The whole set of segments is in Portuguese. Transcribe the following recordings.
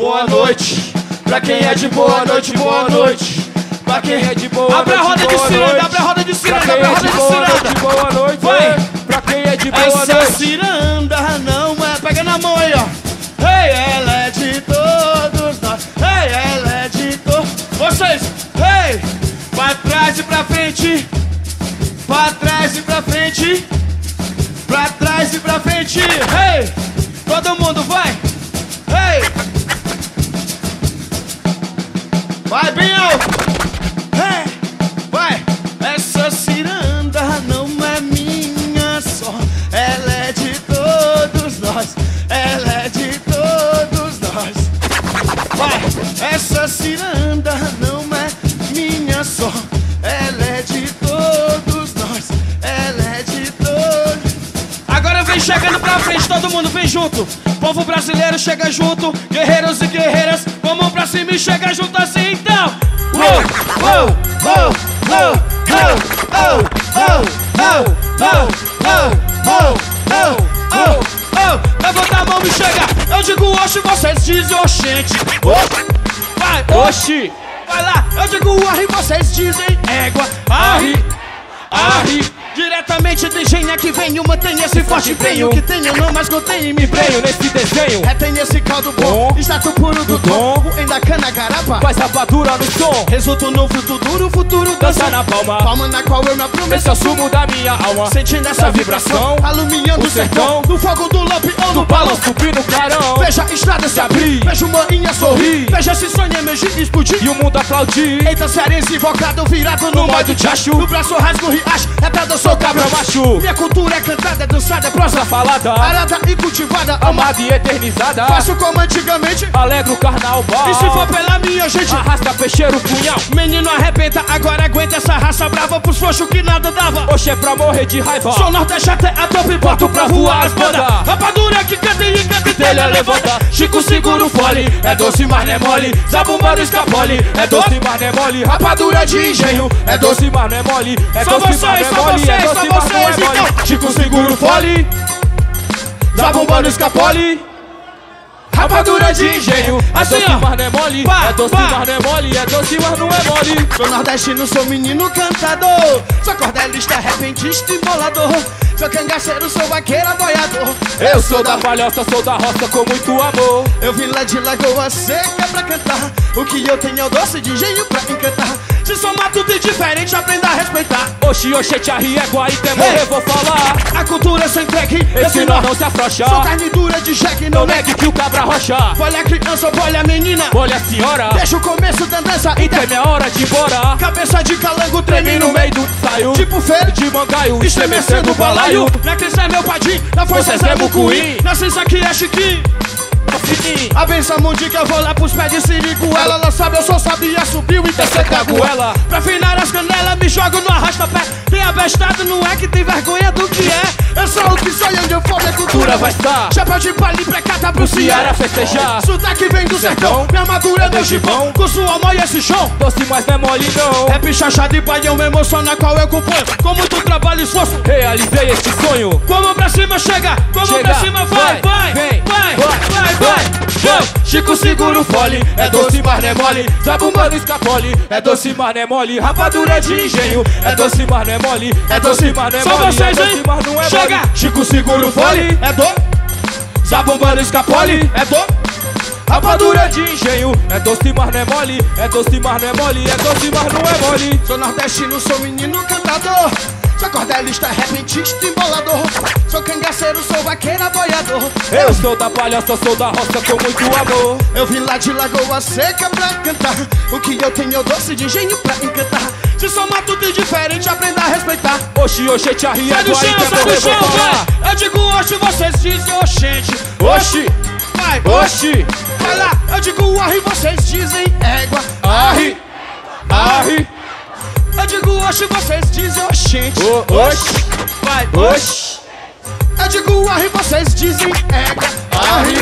boa noite. Pra quem é de boa noite, boa noite. Pra quem é de boa Abre a noite, roda de ciranda, noite. abre a roda de ciranda, abre a é roda de ciranda. noite, boa noite. Vai. Pra quem é de boa Essa noite. ciranda não é. Pega na mão aí, ó. Ei, ela é de todos nós. Ei, ela é de todos. Vocês, ei, pra trás e pra frente. Pra trás e pra frente. Pra trás e pra frente. Ei, Ela é de todos nós. Vai. Essa ciranda não é minha só. Ela é de todos nós. Ela é de todos. Agora vem chegando pra frente, todo mundo vem junto. Povo brasileiro chega junto, guerreiros e guerreiras, vamos pra cima e chega junto assim então. Uou, uou, uou, uou, uou, uou, uou, uou, uou, uou, uou, uou, digo oxe, vocês dizem oxente. Vai, oxi. Vai lá, eu digo arre, vocês dizem égua. Arre, arre. Diretamente de engenha que venho, mantém esse forte empenho que tenho, não mais contém e me empenho. nesse desenho. É, tem esse caldo bom, extrato puro do dom. tom, ainda cana garapa. Faz rapadura no som. Resulto no fruto duro, futuro Dança dança na palma. Palma na qual eu me aprumo, Esse é o sumo da minha alma. Sentindo essa vibração, alumiando o sertão, sertão. no fogo do lampião do Do balão no clarão. Veja a estrada se abrir, veja o maninha sorrir, veja esse sonho emergir e explodir. E o mundo aplaudir. Eita, cearense invocado, virado no, No modo de acho. No braço rasgo riacho, é pra dançar o cabra macho. Minha cultura é cantada, dançada, é prosa falada. Arada e cultivada, amada. E eternizada. Faço como antigamente. Alegro carnal bar. E se for pela minha gente, Arrasta peixeiro punhal. menino arrebenta, agora aguenta essa raça brava pros frouxos que nada dava. Oxe é pra morrer de raiva. Sou nordeste até a tope, boto pra voar as bandas. Rapadura que canta e canta e telha levanta. Chico segura o fole, é doce, mas não é mole. Zabumba no escapole, É doce, mas não é mole. Rapadura de engenho, É doce, mas não é mole. É Só doce, mas não é mole é doce, mas seguro fole. Dá bomba no escapole. Rapadura de engenho. É Assim, doce, ó. mas não é mole. Pá, É doce, pá. mas não é mole. É doce, mas não é mole. Sou nordestino, sou menino cantador. Sou cordelista, repentista e bolador. Sou cangaceiro, sou vaqueiro, boiador. Eu sou da palhoça, sou da roça com muito amor. Eu vim lá de Lagoa Seca pra cantar. O que eu tenho é o doce de engenho pra encantar. Se somar tudo de diferente, aprenda a respeitar. Oxi, oxe, te arriégua e até morrer vou falar. A cultura sem crack, Esse nó não se afrouxa. Sou carne dura de jegue, não negue que o cabra Olha a criança, olha a menina. Olha a senhora. Deixa o começo da dança e Então é minha hora de ir embora. Cabeça de calango treme no meio. do ensaio. Tipo feira de mangaio, Estremecendo o balaio Na crença é meu padim Na força é é mucuí mucuí. Na ciência que é chiquinho Fininho. A benção mundi que eu vou lá pros pés de sirico Ela não sabe, eu só sabia Subiu e descer com a goela Pra afinar as canelas, me jogo no arrasta-pé Tem abestado, não é que tem vergonha do que é Eu sou o que sou e onde eu for minha cultura vai estar. Chapéu de palha e precata pro Ceará festejar. Sotaque vem do sertão. Minha armadura é É do gibão. Com sua mãe esse chão Doce, mas não é mole não. Rap e é uma emoção na qual eu componho Com muito trabalho e esforço Realizei este sonho. Vamos pra cima, chega! Vamos Chega, pra cima, vai, vai! vai, vem, vai, vai, vai, vai! Chico segura o fole, é doce, mas não é mole. Zabumba no escapole, é doce, mas não é mole. Rapadura de engenho, é doce, mas não é mole. É doce, mas não é Só mole. vocês, é doce, hein? mas não é Chega! Chico segura o fole, É do, Zabumba no escapole, é do. Rapadura de engenho, é doce, mas não é mole. É doce, mas não é mole. É doce, mas não é mole. Sou nordestino, sou menino cantador. Sou cordelista, repentista, embolador. Sou cangaceiro, sou vaqueiro, boiador. Eu sou da palhaça, sou da roça com muito amor. Eu vim lá de Lagoa Seca pra cantar. O que eu tenho é o doce de engenho pra encantar. Se somar tudo de diferente, aprenda a respeitar. Oxi, oxe, te arriego, Sai do chão, sai do chão, vai! Eu digo oxe, vocês dizem oxente. Oxi, Vai, oxi, Vai lá, eu digo arre, vocês dizem égua. arre, arre, Eu digo oxe, vocês dizem oxente. o- oxi, Vai, oxi, Eu digo arre, vocês dizem égua. arre,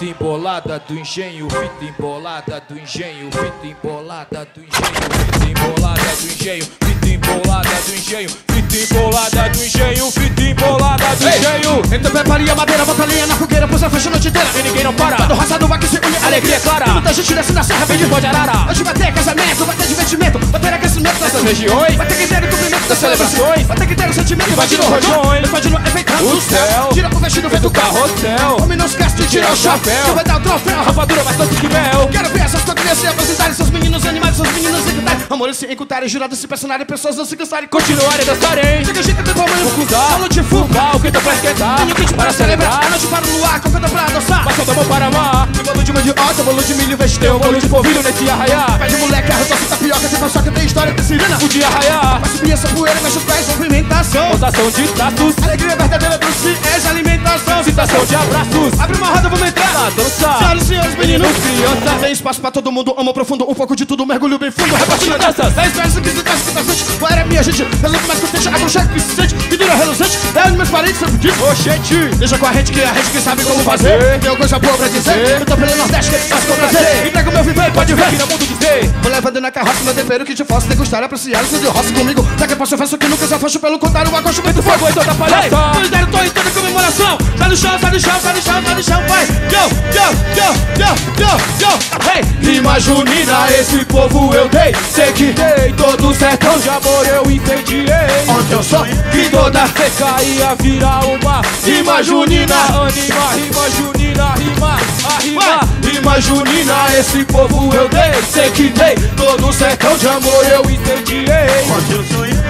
Fita embolada do engenho, fita embolada do engenho, fita embolada do engenho, fita embolada do engenho, fita embolada do engenho, fita embolada do engenho, fita embolada do engenho. Então prepare a madeira, bota a lenha na fogueira, pois a festa a noite inteira. E ninguém não para. Todo roçado vai que se une, Alegria clara. Muita gente desce na serra, vem de Pode arara. Hoje vai ter casamento, vai ter divertimento, vai ter aquecimento Nessas regiões. Vai ter que ter o cumprimento das celebrações. Vai ter que ter o sentimento, Invadindo rojões. Invadindo, enfeitando O o céu. céu. Tira o vestido, vem do carro. carrossel. Homem não esquece de tirar o chapéu. Que vai dar o troféu. Rapadura mais doce que mel. Quero ver essas quadrilhas se apresentarem, seus meninos animados, seus meninos se cantarem. Amores se encutarem, jurados se personarem, pessoas não se cansarem. Continuarem a dançarem. Chega, chega, tem tamanho. Fusar. Falo de fuga. Fubal, que tá pra esquentar. Tenho kit para celebrar. A noite para no ar, cocada pra dançar. Mas só tomou para amar. Tem bolo de mandioca, bolo de milho, um bolo de polvilho nesse arraiar. Pé de moleque, arroz, tapioca, tem paçoca, tem história, tem sirena. O dia arraiar. Vai subir essa poeira, mexe os pés, movimentação. Rotação de status. Alegria verdadeira dos fiéis, alimentação. Citação de abraços. Abre uma roda, vamos entrar. Pra dançar. Senhoras e senhores, meninos, crianças. Tem espaço pra todo mundo, amor profundo, um pouco de tudo, mergulho bem fundo, repartindo Danças. Dez versos, quinze versos, quinze versos, qual era a minha gente? Relento mais contente, aconchego que se sente, vidura reluzente, é onde meus parentes sempre dizem. Oxente. Deixa com a gente que a gente que sabe como fazer. Tem coisa boa pra dizer. Eu tô pelo Nordeste, que faz com prazer. Entrega o meu viver, pode ver. Aqui no mundo dizer. Levando na carroça meu tempero que te faço degustar, apreciar isso de roça comigo. Daqui a pouco eu faço que nunca se afaste, pelo contrário, eu gosto muito Fogo em toda palhaça. Solidário, tô em toda comemoração. Sai no chão, sai no chão, sai no chão, sai no chão, vai. Yo, yo, yo, yo, yo, yo. Hey, Rima junina, esse povo eu dei. Sei que dei todo sertão de amor eu incendiei. onde eu sou? Que toda seca ia virar uma rima junina. Anima, rima junina, rima, a rima. Rima junina, esse povo eu dei. Sei que dei todo o sertão de amor eu incendiei.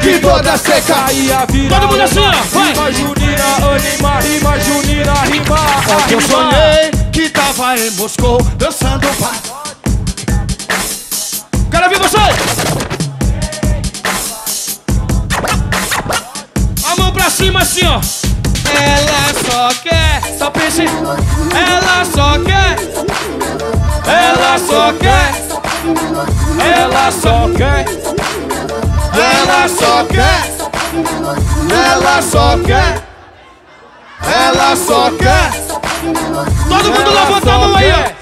Que toda seca ia virar Todo mundo assim, ó, vai. Rima junina, anima, rima junina, rima, a Onde eu rima. sonhei que tava em Moscou dançando pagode. Ela só quer, ela só quer, ela só quer, ela só quer. Todo mundo levanta a mão aí, ó.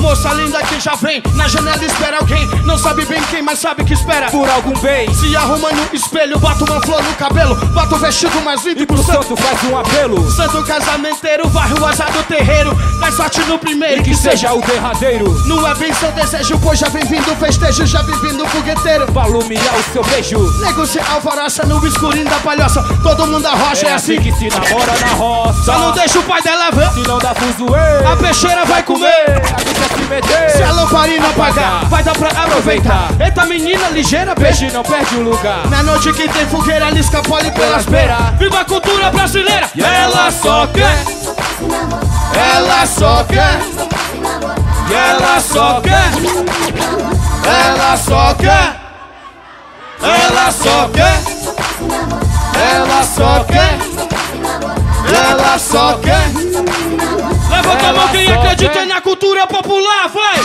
Moça linda que já vem na janela espera alguém. Não sabe bem quem, mas sabe que espera. Por algum bem. Se arruma no espelho, bota uma flor no cabelo, bota o vestido mais lindo E pro pro santo. santo faz um apelo. Santo casamenteiro, varre o azar do terreiro. Dá sorte no primeiro, E que seja o derradeiro. Não é bem seu desejo, pois já vem vindo festejo, já vem vindo fogueteiro. Pra alumiar o seu beijo. Nego se alvoroça no escurinho da palhoça. Todo mundo arrocha, É assim que se namora na roça. Só não deixa o pai dela ver. Se não dá fuzuê. A peixeira vai comer. Se meter. Se a lamparina apagar, vai dar pra aproveitar. Eita menina ligeira, beijo. Peixe não perde o lugar. Na noite que tem fogueira, ela escapole pelas beiras. Viva a cultura brasileira! E ela só quer. ela só quer, E ela só quer. ela só quer, ela só quer, ela só quer, ela só quer. Levanta a mão quem acredita na cultura popular, vai!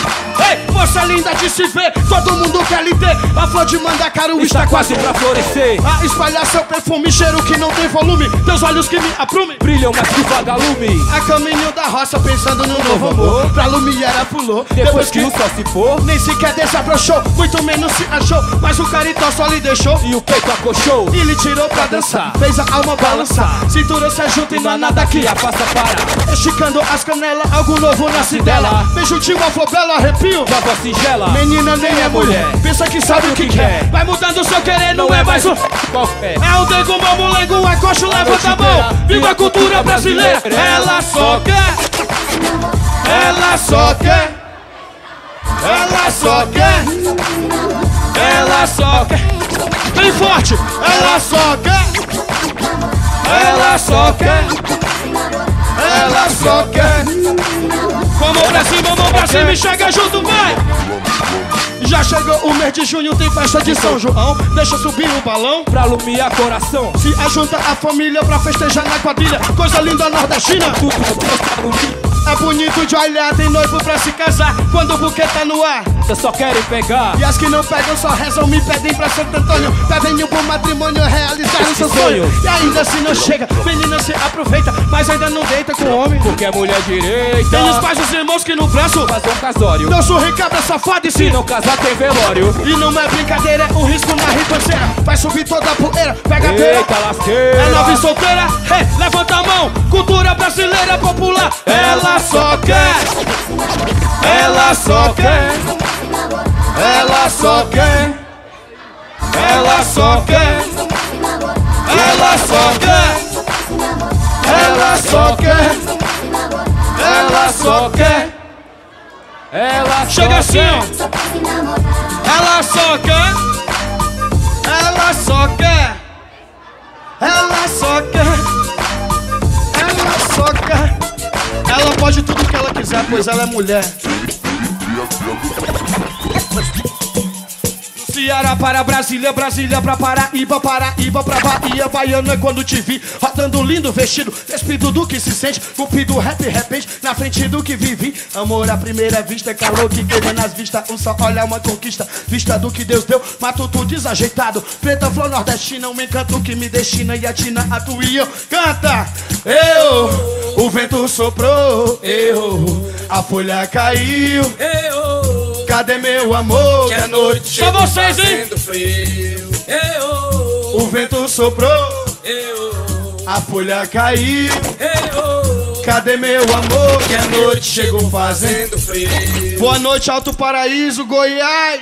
Ei, moça linda de se ver, todo mundo quer lhe ter. A flor de mandacaru está Está quase pra florescer. a espalhar seu perfume, cheiro que não tem volume. Teus olhos que me aprumem. Brilham mais que vagalume. A caminho da roça pensando no novo amor Pra lumiar a pulou Depois que o sol se for. Nem sequer desabrochou Muito menos se achou Mas o caritó só lhe deixou E o peito acolchou. E lhe tirou pra dançar Fez a alma balançar Cintura se junta e não há nada que a faça para. Esticando as canelas Algo novo nasce dela. Beijo de uma flor bela, arrepio. Nova singela. Menina nem é mulher. Pensa que sabe o que quer. Vai mudando o seu querer, não é mais um Qualquer. é um dengo, mamulengo, a coxa, levanta a mão. Viva a cultura brasileira. Ela só quer. Ela só quer. Ela só quer. Ela só quer. Bem forte. Ela só quer. Ela só quer Ela só quer mão pra cima, mão pra cima e chega junto, vai já chegou o mês de junho, tem festa de São João. Deixa subir o balão. Pra alumiar coração. Se ajunta a família pra festejar na quadrilha. Coisa linda nordestina. É bonito de olhar, tem noivo pra se casar. Quando o buquê tá no ar. Só querem pegar. E as que não pegam só rezam, me pedem pra Santo Antônio. Pedem um bom matrimônio, realizar o seu sonho. E ainda se não chega, menina se aproveita. Mas ainda não deita com homem. Porque é mulher direita. Tem os pais e os irmãos que não prestam. Fazer um casório. Não safado e Se não casar, tem velório. E não é brincadeira, é um risco na ribanceira. Vai subir toda a poeira, pega a beira. Eita lasqueira. É nova e solteira, hey, levanta a mão. Cultura brasileira popular. Ela só quer, ela só quer, ela só quer, ela só quer, ela só quer, ela só quer, ela só quer. Ela Chega assim, ó. Ela só quer. Ela só quer. Ela só quer. Ela só quer. Ela pode tudo que ela quiser, pois ela é mulher. Ceará para Brasília, Brasília pra Paraíba, Paraíba pra Bahia, Baiana é quando te vi, rodando lindo vestido, despido do que se sente, cupido rap repente, na frente do que vivi, amor à primeira vista, é calor que queima nas vistas, um só olha uma conquista, vista do que Deus deu, mato tudo desajeitado, preta flor nordestina, um encanto que me destina. E atina a tu e eu, canta, eu, o vento soprou, eu, a folha caiu, Eu, cadê meu amor, que a noite só chegou vocês, hein? frio. Eu, O vento soprou, eu, a folha caiu. eu, Cadê meu amor? que a noite chegou fazendo frio. Boa noite, Alto Paraíso, Goiás.